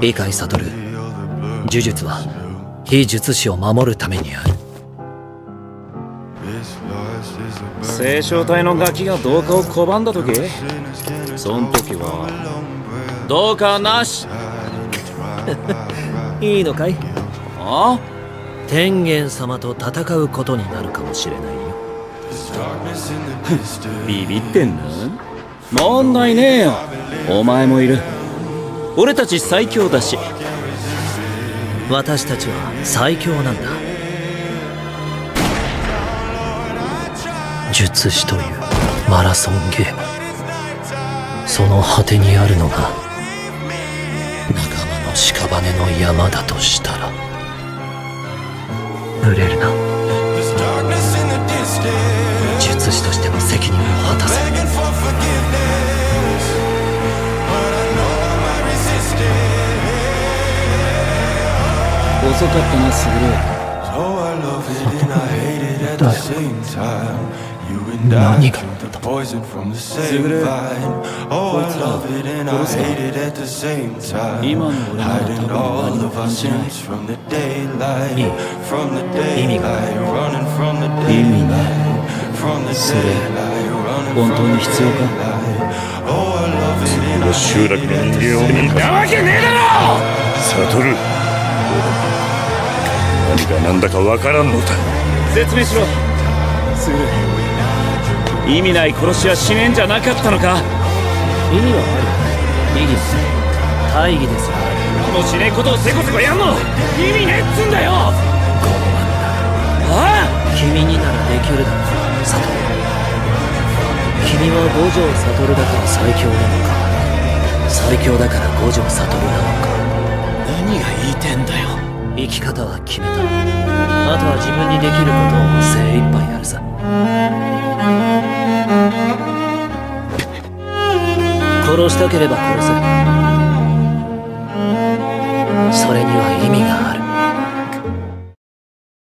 理解悟る。呪術は非術師を守るためにある。清少隊のガキが同化を拒んだ時そん時は同化なし。いいのかい？あ天元様と戦うことになるかもしれないよ。ビビってんの問題ねえよ。お前もいる俺たち最強だし。私たちは最強なんだ。術師というマラソンゲーム。その果てにあるのが仲間の屍の山だとしたら。ブレるな遅かったなスグル何がスグルこい。つら殺すか今の俺なら多分何も感じない。い。い。意味がない。意味ない。それ本当に必要かこの集落の人間を見なわけねえだろ悟る何が何だかわからんのだ。説明しろ。スグル意味ない殺しはしねえんじゃなかったのか。意味はある。意義です大義ですよ。もうしねえことをせこせこやんの。意味ねえっつんだよ。傲慢ああ。だ君にならできるだろう。悟君は五条悟だから最強なのか。最強だから五条悟なのか。何が言いてんだよ生き方は決めた。あとは自分にできることを精一杯やるさ。殺したければ殺せ。